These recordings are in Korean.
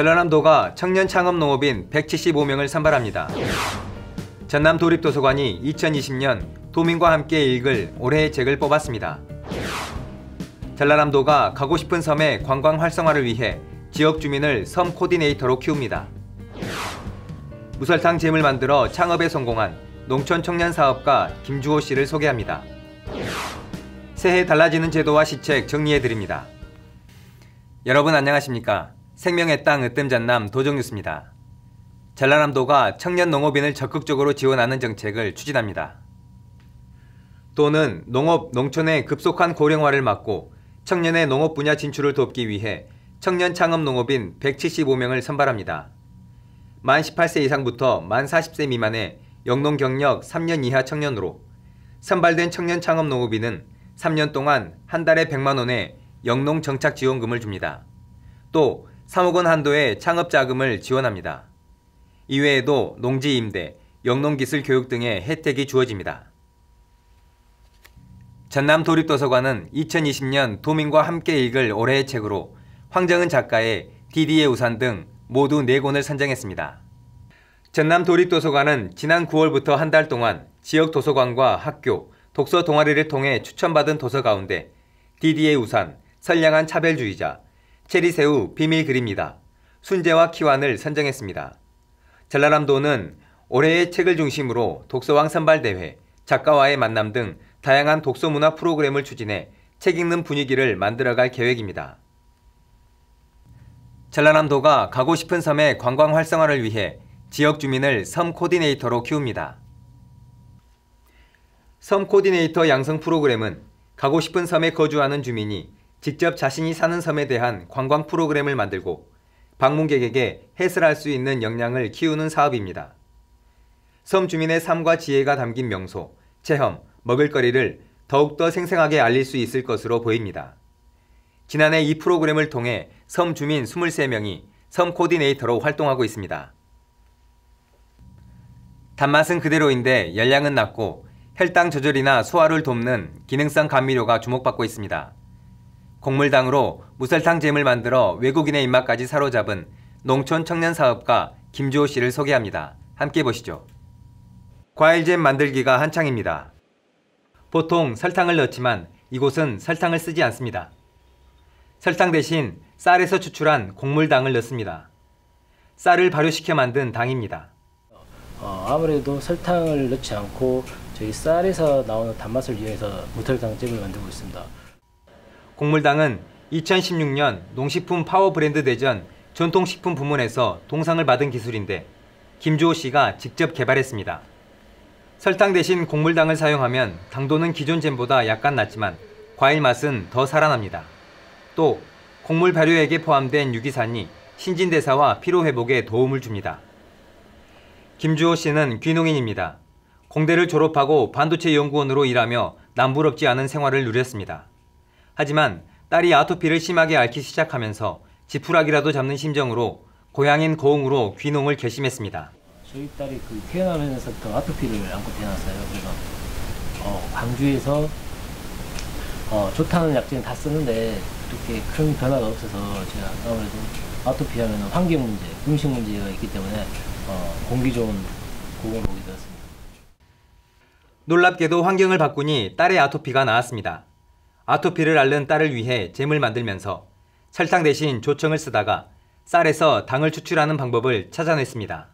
전라남도가 청년 창업 농업인 175명을 선발합니다. 전남 도립도서관이 2020년 도민과 함께 읽을 올해의 책을 뽑았습니다. 전라남도가 가고 싶은 섬의 관광 활성화를 위해 지역 주민을 섬 코디네이터로 키웁니다. 무설탕 잼을 만들어 창업에 성공한 농촌 청년 사업가 김주호 씨를 소개합니다. 새해 달라지는 제도와 시책 정리해 드립니다. 여러분 안녕하십니까? 생명의 땅 으뜸전남 도정뉴스입니다. 전라남도가 청년 농업인을 적극적으로 지원하는 정책을 추진합니다. 도는 농업, 농촌의 급속한 고령화를 막고 청년의 농업 분야 진출을 돕기 위해 청년 창업 농업인 175명을 선발합니다. 만 18세 이상부터 만 40세 미만의 영농 경력 3년 이하 청년으로 선발된 청년 창업 농업인은 3년 동안 한 달에 100만 원의 영농 정착 지원금을 줍니다. 또 3억 원 한도의 창업 자금을 지원합니다. 이외에도 농지 임대, 영농기술 교육 등의 혜택이 주어집니다. 전남 도립도서관은 2020년 도민과 함께 읽을 올해의 책으로 황정은 작가의 디디의 우산 등 모두 4권을 선정했습니다. 전남 도립도서관은 지난 9월부터 한 달 동안 지역 도서관과 학교, 독서 동아리를 통해 추천받은 도서 가운데 디디의 우산, 선량한 차별주의자, 체리새우 비밀 그립니다. 순재와 키완을 선정했습니다. 전라남도는 올해의 책을 중심으로 독서왕 선발대회, 작가와의 만남 등 다양한 독서문화 프로그램을 추진해 책 읽는 분위기를 만들어갈 계획입니다. 전라남도가 가고 싶은 섬의 관광 활성화를 위해 지역 주민을 섬 코디네이터로 키웁니다. 섬 코디네이터 양성 프로그램은 가고 싶은 섬에 거주하는 주민이 직접 자신이 사는 섬에 대한 관광 프로그램을 만들고 방문객에게 해설할 수 있는 역량을 키우는 사업입니다. 섬 주민의 삶과 지혜가 담긴 명소, 체험, 먹을거리를 더욱더 생생하게 알릴 수 있을 것으로 보입니다. 지난해 이 프로그램을 통해 섬 주민 23명이 섬 코디네이터로 활동하고 있습니다. 단맛은 그대로인데 열량은 낮고 혈당 조절이나 소화를 돕는 기능성 감미료가 주목받고 있습니다. 곡물당으로 무설탕 잼을 만들어 외국인의 입맛까지 사로잡은 농촌 청년 사업가 김주호 씨를 소개합니다. 함께 보시죠. 과일잼 만들기가 한창입니다. 보통 설탕을 넣지만 이곳은 설탕을 쓰지 않습니다. 설탕 대신 쌀에서 추출한 곡물당을 넣습니다. 쌀을 발효시켜 만든 당입니다. 어, 아무래도 설탕을 넣지 않고 저희 쌀에서 나오는 단맛을 이용해서 무설탕 잼을 만들고 있습니다. 곡물당은 2016년 농식품 파워 브랜드 대전 전통식품 부문에서 동상을 받은 기술인데 김주호 씨가 직접 개발했습니다. 설탕 대신 곡물당을 사용하면 당도는 기존 잼보다 약간 낮지만 과일 맛은 더 살아납니다. 또 곡물 발효액에 포함된 유기산이 신진대사와 피로회복에 도움을 줍니다. 김주호 씨는 귀농인입니다. 공대를 졸업하고 반도체 연구원으로 일하며 남부럽지 않은 생활을 누렸습니다. 하지만 딸이 아토피를 심하게 앓기 시작하면서 지푸라기라도 잡는 심정으로 고향인 고흥으로 귀농을 결심했습니다. 저희 딸이 그 태어나면서부터 아토피를 안고 태어났어요. 그래서 어, 광주에서 어, 좋다는 약제는 다 쓰는데 그렇게 큰 변화가 없어서 제가 아무래도 아토피 하면 환경 문제, 음식 문제가 있기 때문에 어, 공기 좋은 고흥을 보게 되었습니다. 놀랍게도 환경을 바꾸니 딸의 아토피가 나았습니다. 아토피를 앓는 딸을 위해 잼을 만들면서 설탕 대신 조청을 쓰다가 쌀에서 당을 추출하는 방법을 찾아냈습니다.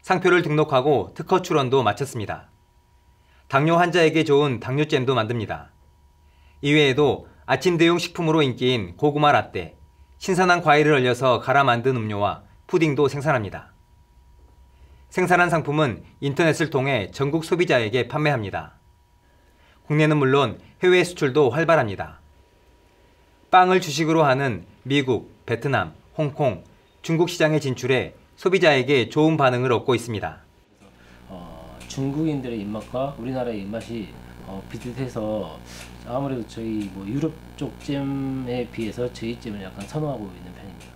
상표를 등록하고 특허 출원도 마쳤습니다. 당뇨 환자에게 좋은 당뇨잼도 만듭니다. 이외에도 아침 대용 식품으로 인기인 고구마 라떼, 신선한 과일을 얼려서 갈아 만든 음료와 푸딩도 생산합니다. 생산한 상품은 인터넷을 통해 전국 소비자에게 판매합니다. 국내는 물론 해외 수출도 활발합니다. 빵을 주식으로 하는 미국, 베트남, 홍콩, 중국 시장에 진출해 소비자에게 좋은 반응을 얻고 있습니다. 어, 중국인들의 입맛과 우리나라의 입맛이 어, 비슷해서 아무래도 저희 뭐 유럽 쪽 잼에 비해서 저희 잼을 약간 선호하고 있는 편입니다.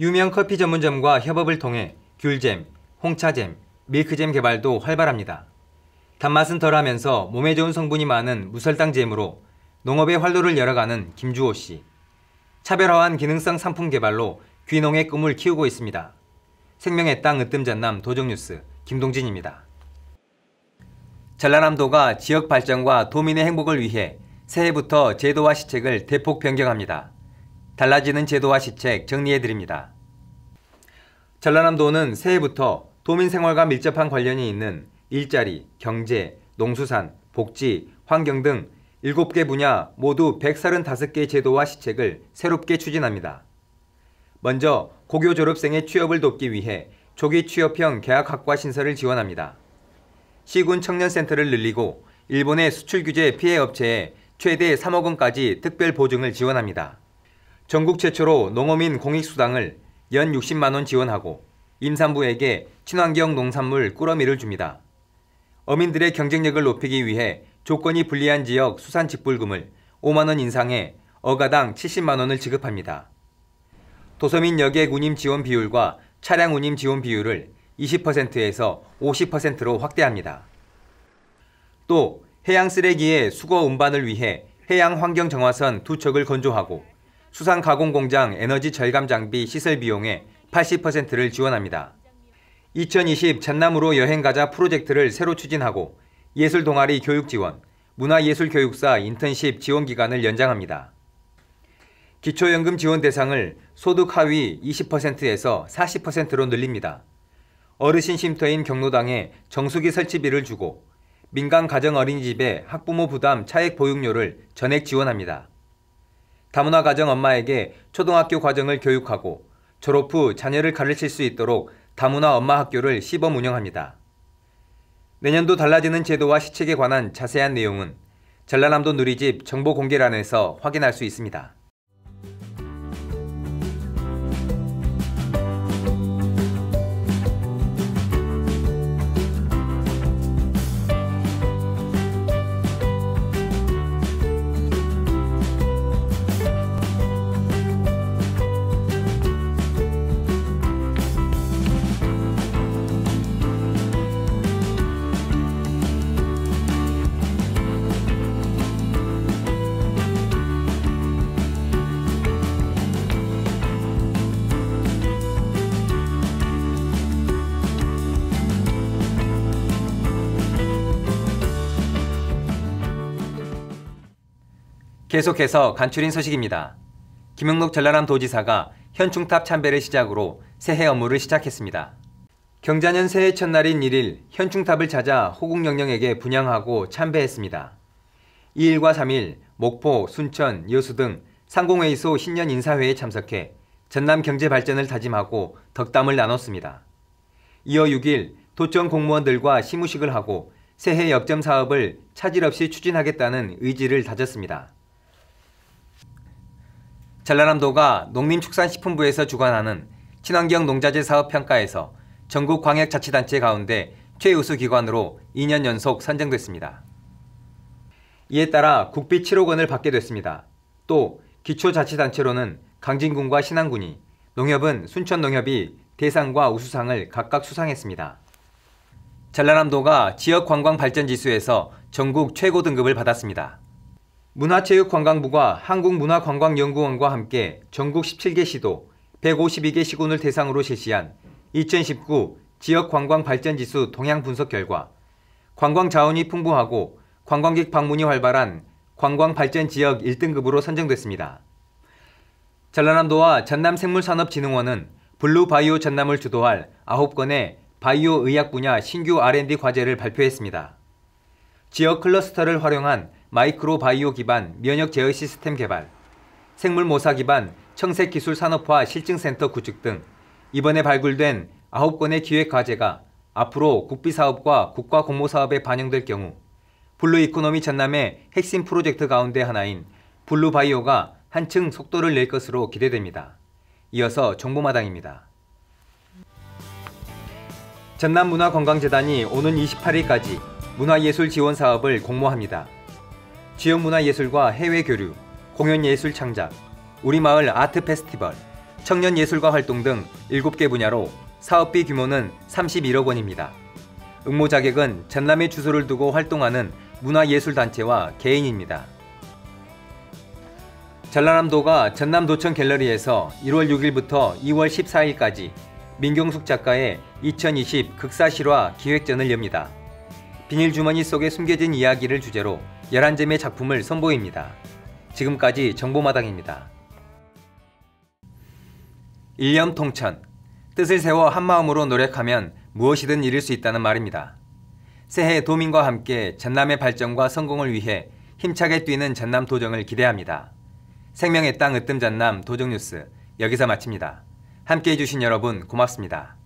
유명 커피 전문점과 협업을 통해 귤잼, 홍차잼, 밀크잼 개발도 활발합니다. 단맛은 덜하면서 몸에 좋은 성분이 많은 무설탕 잼으로 농업의 활로를 열어가는 김주호 씨. 차별화한 기능성 상품 개발로 귀농의 꿈을 키우고 있습니다. 생명의 땅 으뜸 전남 도정뉴스 김동진입니다. 전라남도가 지역 발전과 도민의 행복을 위해 새해부터 제도와 시책을 대폭 변경합니다. 달라지는 제도와 시책 정리해 드립니다. 전라남도는 새해부터 도민 생활과 밀접한 관련이 있는 일자리, 경제, 농수산, 복지, 환경 등 7개 분야 모두 135개 제도와 시책을 새롭게 추진합니다. 먼저 고교 졸업생의 취업을 돕기 위해 조기 취업형 계약학과 신설을 지원합니다. 시군 청년센터를 늘리고 일본의 수출 규제 피해 업체에 최대 3억 원까지 특별 보증을 지원합니다. 전국 최초로 농어민 공익수당을 연 60만 원 지원하고 임산부에게 친환경 농산물 꾸러미를 줍니다. 어민들의 경쟁력을 높이기 위해 조건이 불리한 지역 수산 직불금을 5만 원 인상해 어가당 70만 원을 지급합니다. 도서민 여객 운임 지원 비율과 차량 운임 지원 비율을 20%에서 50%로 확대합니다. 또 해양 쓰레기의 수거 운반을 위해 해양 환경 정화선 두 척을 건조하고 수산 가공 공장 에너지 절감 장비 시설 비용의 80%를 지원합니다. 2020 전남으로 여행 가자 프로젝트를 새로 추진하고 예술 동아리 교육 지원, 문화예술교육사 인턴십 지원 기간을 연장합니다. 기초연금 지원 대상을 소득 하위 20%에서 40%로 늘립니다. 어르신 쉼터인 경로당에 정수기 설치비를 주고 민간 가정 어린이집에 학부모 부담 차액 보육료를 전액 지원합니다. 다문화 가정 엄마에게 초등학교 과정을 교육하고 졸업 후 자녀를 가르칠 수 있도록 다문화 엄마 학교를 시범 운영합니다. 내년도 달라지는 제도와 시책에 관한 자세한 내용은 전라남도 누리집 정보 공개란에서 확인할 수 있습니다. 계속해서 간추린 소식입니다. 김영록 전라남 도지사가 현충탑 참배를 시작으로 새해 업무를 시작했습니다. 경자년 새해 첫날인 1일 현충탑을 찾아 호국 영령에게 분양하고 참배했습니다. 2일과 3일 목포, 순천, 여수 등 상공회의소 신년 인사회에 참석해 전남 경제 발전을 다짐하고 덕담을 나눴습니다. 이어 6일 도청 공무원들과 시무식을 하고 새해 역점 사업을 차질 없이 추진하겠다는 의지를 다졌습니다. 전라남도가 농림축산식품부에서 주관하는 친환경 농자재 사업 평가에서 전국 광역자치단체 가운데 최우수 기관으로 2년 연속 선정됐습니다. 이에 따라 국비 7억 원을 받게 됐습니다. 또 기초자치단체로는 강진군과 신안군이, 농협은 순천농협이 대상과 우수상을 각각 수상했습니다. 전라남도가 지역 관광 발전 지수에서 전국 최고 등급을 받았습니다. 문화체육관광부가 한국문화관광연구원과 함께 전국 17개 시도 152개 시군을 대상으로 실시한 2019 지역관광발전지수 동향 분석 결과 관광 자원이 풍부하고 관광객 방문이 활발한 관광발전지역 1등급으로 선정됐습니다. 전라남도와 전남생물산업진흥원은 블루바이오 전남을 주도할 9건의 바이오 의학 분야 신규 R&D 과제를 발표했습니다. 지역 클러스터를 활용한 마이크로 바이오 기반 면역 제어 시스템 개발, 생물 모사 기반 청색 기술 산업화 실증센터 구축 등 이번에 발굴된 9건의 기획 과제가 앞으로 국비 사업과 국가 공모 사업에 반영될 경우 blue economy 전남의 핵심 프로젝트 가운데 하나인 blue bio가 한층 속도를 낼 것으로 기대됩니다. 이어서 정보마당입니다. 전남문화관광재단이 오는 28일까지 문화예술 지원 사업을 공모합니다. 지역 문화 예술과 해외 교류, 공연 예술 창작, 우리 마을 아트 페스티벌, 청년 예술가 활동 등 7개 분야로 사업비 규모는 31억 원입니다. 응모 자격은 전남에 주소를 두고 활동하는 문화예술단체와 개인입니다. 전라남도가 전남도청 갤러리에서 1월 6일부터 2월 14일까지 민경숙 작가의 2020 극사실화 기획전을 엽니다. 비닐 주머니 속에 숨겨진 이야기를 주제로 11점의 작품을 선보입니다. 지금까지 정보마당입니다. 일념 통천. 뜻을 세워 한마음으로 노력하면 무엇이든 이룰 수 있다는 말입니다. 새해 도민과 함께 전남의 발전과 성공을 위해 힘차게 뛰는 전남 도정을 기대합니다. 생명의 땅 으뜸 전남 도정 뉴스 여기서 마칩니다. 함께 해주신 여러분 고맙습니다.